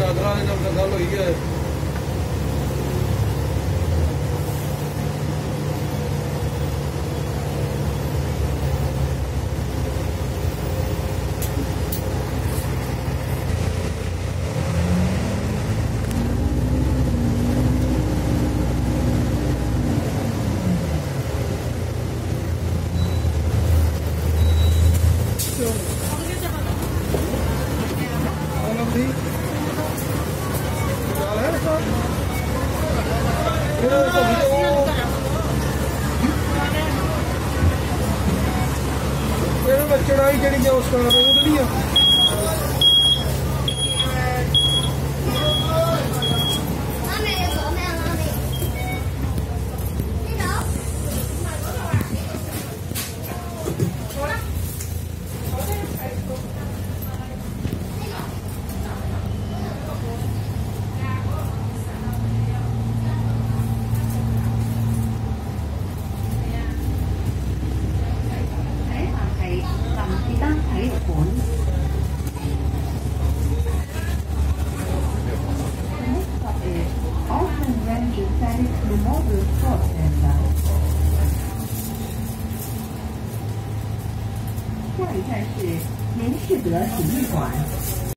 다 들어가는 점점 달로 이게 Thank you. ਚੜਾਈ ਜਿਹੜੀ ਜਾਂ ਉਸ ਕਾਰਨ ਉਹਦੇ ਆ। 下一站是林世德体育馆。